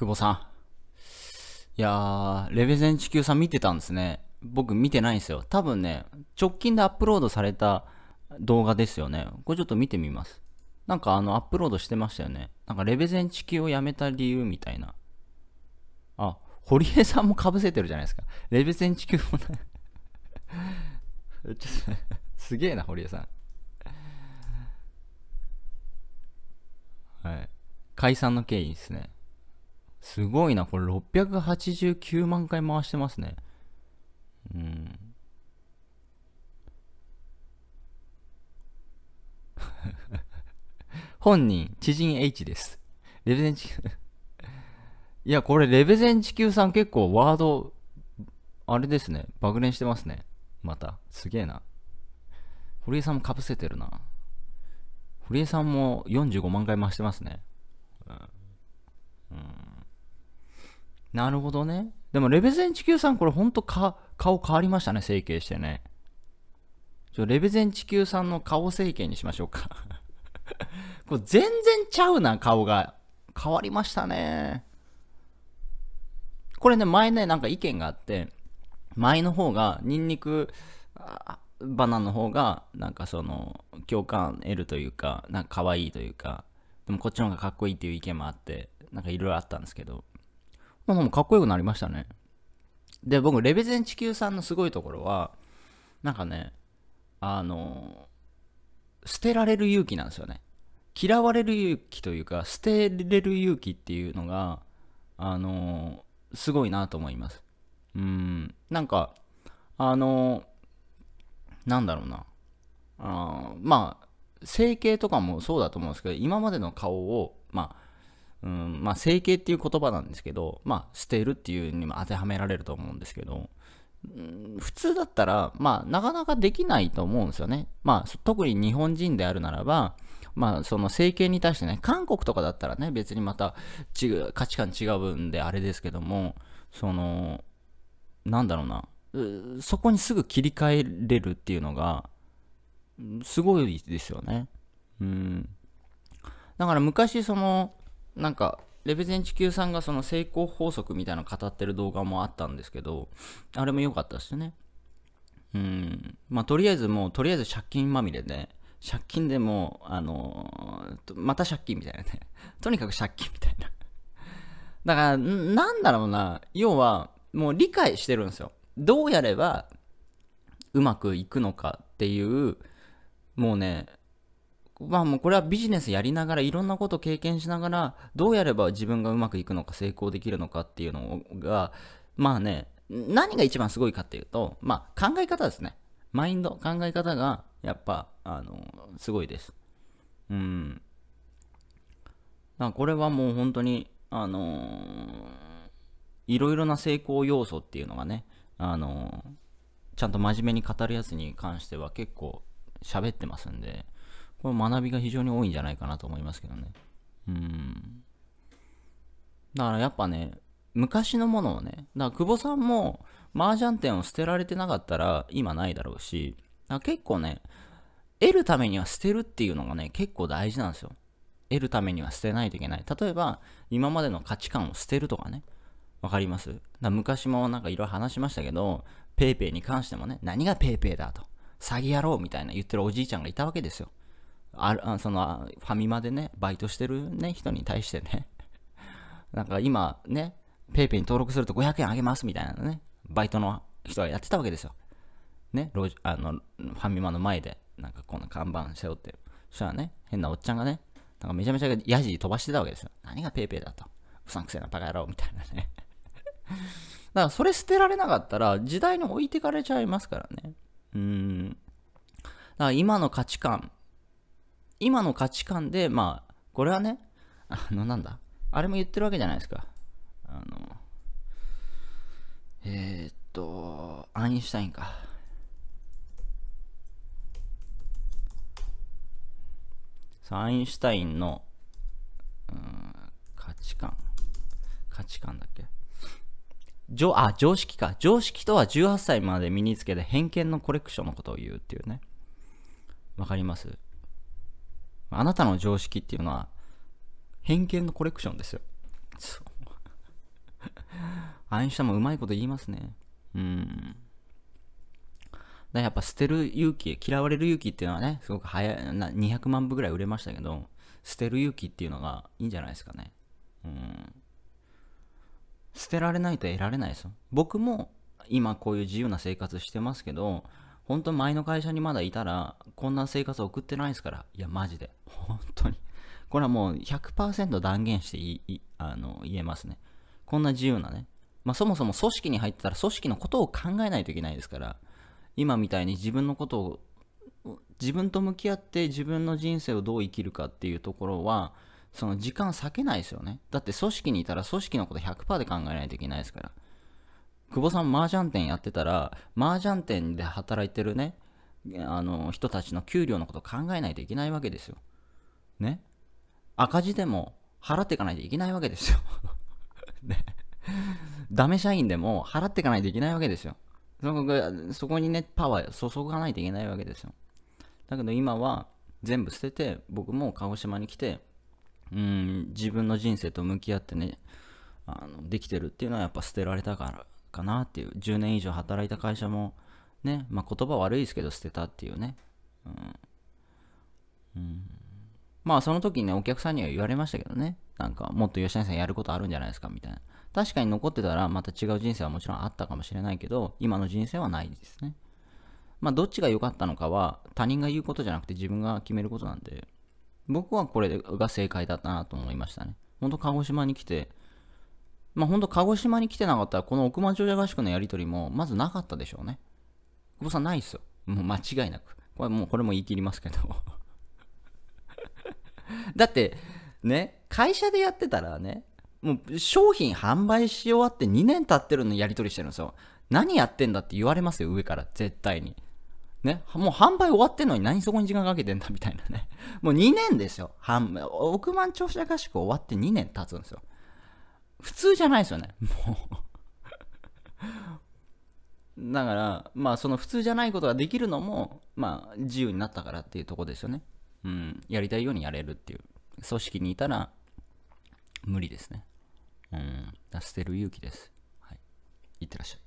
久保さん。いやー、レベゼン地球さん見てたんですね。僕見てないんですよ。多分ね、直近でアップロードされた動画ですよね。これちょっと見てみます。なんかあの、アップロードしてましたよね。なんかレベゼン地球をやめた理由みたいな。あ、堀江さんも被せてるじゃないですか。レベゼン地球もね。ちょっと、すげえな、堀江さん。はい。解散の経緯ですね。すごいな、これ689万回回してますね。うん。本人、知人 H です。レベゼン地球。いや、これレベゼン地球さん結構ワード、あれですね。爆練してますね。また。すげえな。堀江さんも被せてるな。堀江さんも45万回回してますね。なるほどね。でも、レベゼン地球さん、これほんとか顔変わりましたね、整形してね。ちょ、レベゼン地球さんの顔整形にしましょうか。これ全然ちゃうな、顔が。変わりましたね。これね、前ね、なんか意見があって、前の方が、ニンニク、バナナの方が、なんかその、共感得るというか、なんか可愛いというか、でもこっちの方がかっこいいっていう意見もあって、なんかいろいろあったんですけど、まあでもかっこよくなりましたね。で、僕、レベゼン地球さんのすごいところは、なんかね、あの、捨てられる勇気なんですよね。嫌われる勇気というか、捨てれる勇気っていうのが、あの、すごいなと思います。うん、なんか、あの、なんだろうな。あまあ、整形とかもそうだと思うんですけど、今までの顔を、まあ、うん、まあ、整形っていう言葉なんですけど、まあ、捨てるっていうにも当てはめられると思うんですけど、うん普通だったら、まあ、なかなかできないと思うんですよね。まあ、特に日本人であるならば、まあ、その整形に対してね、韓国とかだったらね、別にまた違う価値観違うんであれですけども、その、なんだろうな、うそこにすぐ切り替えれるっていうのが、すごいですよね。うん。だから昔、その、なんか、レベゼン地球さんがその成功法則みたいなの語ってる動画もあったんですけど、あれも良かったですね。うん。まあ、とりあえずもう、とりあえず借金まみれで、借金でも、あのーまた借金みたいなね。とにかく借金みたいな。だから、なんだろうな、要は、もう理解してるんですよ。どうやれば、うまくいくのかっていう、もうね、まあもうこれはビジネスやりながらいろんなこと経験しながらどうやれば自分がうまくいくのか成功できるのかっていうのがまあね何が一番すごいかっていうとまあ考え方ですね。マインド考え方がやっぱあのすごいです。うん。だこれはもう本当にあのいろいろな成功要素っていうのがねあのちゃんと真面目に語るやつに関しては結構喋ってますんでこれ学びが非常に多いんじゃないかなと思いますけどね。うん。だからやっぱね、昔のものをね、だから久保さんも麻雀店を捨てられてなかったら今ないだろうし、だか結構ね、得るためには捨てるっていうのがね、結構大事なんですよ。得るためには捨てないといけない。例えば、今までの価値観を捨てるとかね。わかります？だか昔もなんかいろいろ話しましたけど、 PayPay に関してもね、何が PayPay だと。詐欺野郎みたいな言ってるおじいちゃんがいたわけですよ。あるあそのファミマでね、バイトしてる、ね、人に対してね、なんか今ね、 PayPay に登録すると500円あげますみたいなね、バイトの人がやってたわけですよ。ね、路地あのファミマの前で、なんかこんな看板背負って。そしたらね、変なおっちゃんがね、なんかめちゃめちゃヤジ飛ばしてたわけですよ。何が PayPay だと。うさんくせえなバカ野郎みたいなね。だからそれ捨てられなかったら時代に置いてかれちゃいますからね。うん。だから今の価値観、今の価値観で、まあ、これはね、あの、なんだ、あれも言ってるわけじゃないですか。あの、えー、っと、アインシュタインか。アインシュタインの、うん、価値観。価値観だっけ常あ、常識か。常識とは18歳まで身につけた偏見のコレクションのことを言うっていうね。わかります？あなたの常識っていうのは偏見のコレクションですよ。そうアインシュタインもうまいこと言いますね。うん。だやっぱ捨てる勇気、嫌われる勇気っていうのはね、すごく早い、な200万部ぐらい売れましたけど、捨てる勇気っていうのがいいんじゃないですかね。うん。捨てられないと得られないですよ。僕も今こういう自由な生活してますけど、本当前の会社にまだいたら、こんな生活を送ってないですから。いや、マジで。本当に。これはもう100%断言していいあの言えますね。こんな自由なね。まあそもそも組織に入ってたら組織のことを考えないといけないですから、今みたいに自分のことを、自分と向き合って自分の人生をどう生きるかっていうところは、その時間割けないですよね。だって組織にいたら組織のこと100%で考えないといけないですから。久保さん麻雀店やってたら、麻雀店で働いてるね、あの人たちの給料のこと考えないといけないわけですよ。ね。赤字でも払っていかないといけないわけですよ。ね。ダメ社員でも払っていかないといけないわけですよ。そこそこにね、パワー注がないといけないわけですよ。だけど今は全部捨てて、僕も鹿児島に来て、うん、自分の人生と向き合ってね、あのできてるっていうのはやっぱ捨てられたからかなっていう。10年以上働いた会社も、ね、まあ言葉悪いですけど捨てたっていうね。うん。うんまあその時にね、お客さんには言われましたけどね。なんか、もっと吉谷さんやることあるんじゃないですかみたいな。確かに残ってたらまた違う人生はもちろんあったかもしれないけど、今の人生はないですね。まあどっちが良かったのかは他人が言うことじゃなくて自分が決めることなんで、僕はこれが正解だったなと思いましたね。ほんと鹿児島に来て、まあほんと鹿児島に来てなかったらこの億万長者合宿のやりとりもまずなかったでしょうね。久保さんないっすよ。もう間違いなく。これもうこれも言い切りますけど。だって、ね、会社でやってたらね、もう商品販売し終わって2年経ってるのにやり取りしてるんですよ。何やってんだって言われますよ、上から。絶対に。ね、もう販売終わってんのに何そこに時間かけてんだみたいなね。もう2年ですよ。販億万長者合宿終わって2年経つんですよ。普通じゃないですよね。もう。だから、まあその普通じゃないことができるのも、まあ自由になったからっていうとこですよね。うん。やりたいようにやれるっていう。組織にいたら無理ですね。うん。捨てる勇気です。はい。いってらっしゃい。